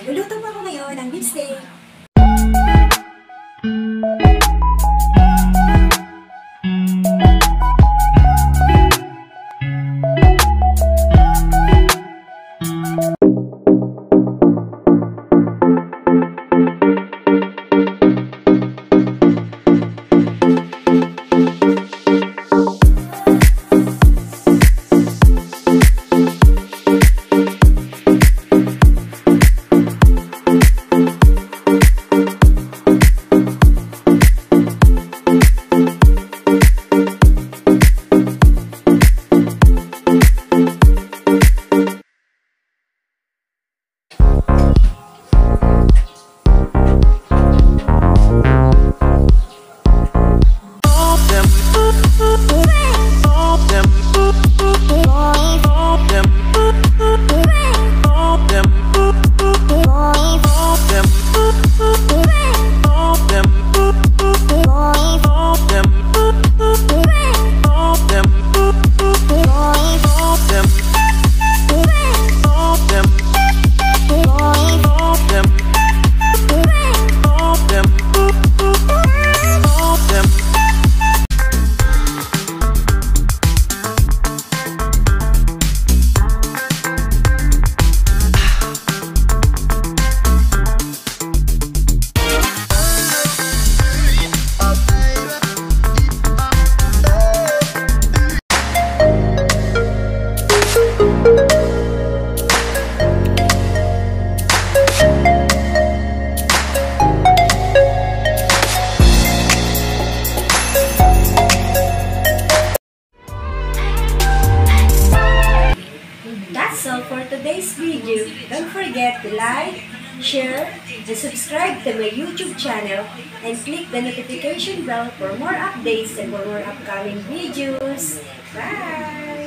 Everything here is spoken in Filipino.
Magluluto po ako ngayon ng beef all for today's video. Don't forget to like, share, and subscribe to my YouTube channel and click the notification bell for more updates and for more upcoming videos. Bye!